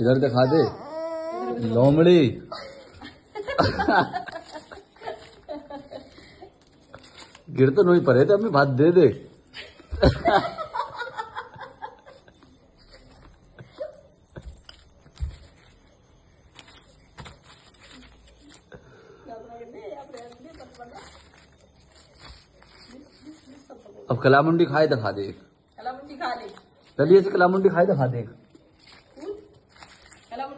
इधर दिखा दे लोमड़ी गिर तो नहीं पड़े थे अम्मी भात दे दे अब कला मुंडी खाए दिखा दे एक। कला मुंडी खा ले चलिए ऐसे कला मुंडी खाए दिखा दे। Hello,